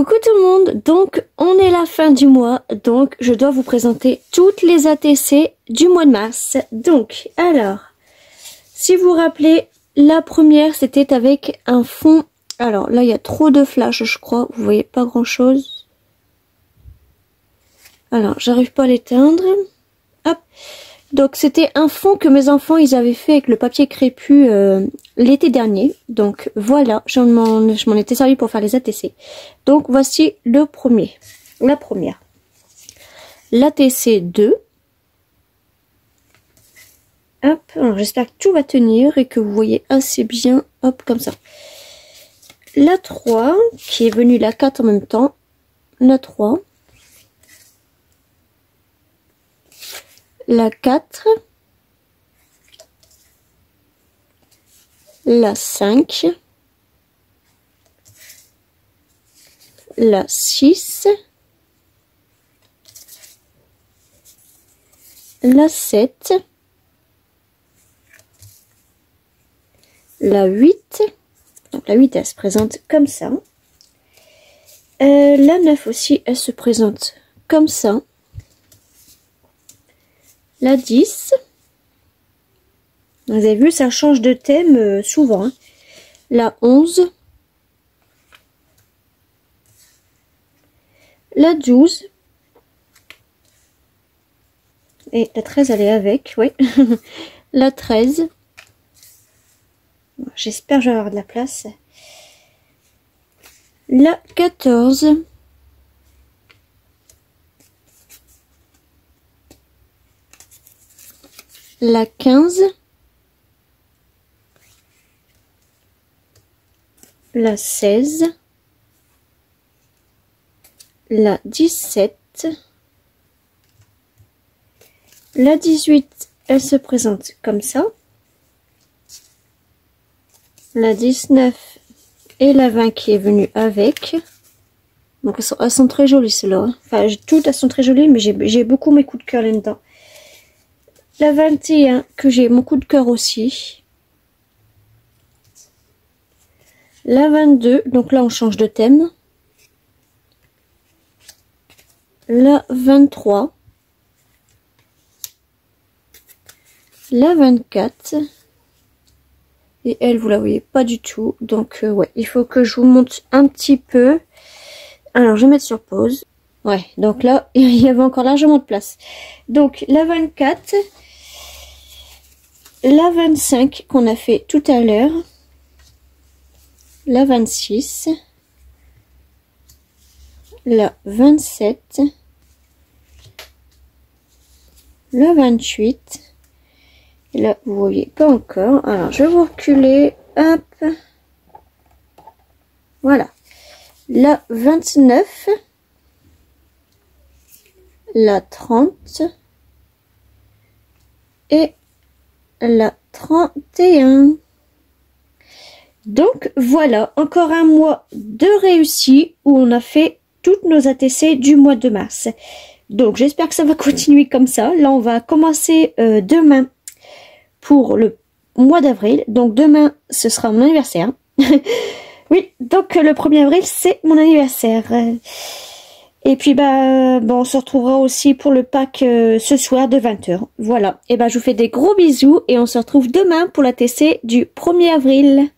Coucou tout le monde, donc on est la fin du mois, donc je dois vous présenter toutes les ATC du mois de mars. Donc, alors, si vous vous rappelez, la première c'était avec un fond, alors là il y a trop de flash je crois, vous voyez pas grand chose. Alors, j'arrive pas à l'éteindre. Hop donc c'était un fond que mes enfants ils avaient fait avec le papier crépu euh, l'été dernier. Donc voilà, je m'en étais servi pour faire les ATC. Donc voici le premier, la première. L'ATC 2. Hop, j'espère que tout va tenir et que vous voyez assez bien, hop, comme ça. La 3, qui est venue la 4 en même temps. La 3. La 4, la 5, la 6, la 7, la 8, donc la 8 elle se présente comme ça, euh, la 9 aussi elle se présente comme ça, la 10. Vous avez vu, ça change de thème euh, souvent. Hein. La 11. La 12. Et la 13, elle est avec, oui. la 13. J'espère que je vais avoir de la place. La 14. La 15, la 16, la 17, la 18, elle se présente comme ça, la 19 et la 20 qui est venue avec. Donc elles sont, très jolies celles-là. Enfin, toutes elles sont très jolies, mais j'ai beaucoup mes coups de cœur là-dedans. La 21 que j'ai mon coup de cœur aussi. La 22, donc là on change de thème. La 23. La 24. Et elle, vous la voyez pas du tout. Donc euh, ouais, il faut que je vous monte un petit peu. Alors je vais mettre sur pause. Ouais, donc là, il y avait encore largement de place. Donc la 24, la 25 qu'on a fait tout à l'heure, la 26, la 27, la 28, et là vous voyez pas encore, alors je vais vous reculer, hop, voilà, la 29, la 30, et la 31. Donc voilà, encore un mois de réussi où on a fait toutes nos ATC du mois de mars. Donc j'espère que ça va continuer comme ça. Là on va commencer euh, demain pour le mois d'avril. Donc demain ce sera mon anniversaire. oui, donc le 1er avril c'est mon anniversaire. Et puis bah bon, on se retrouvera aussi pour le pack euh, ce soir de 20h. Voilà. Et ben je vous fais des gros bisous et on se retrouve demain pour la TC du 1er avril.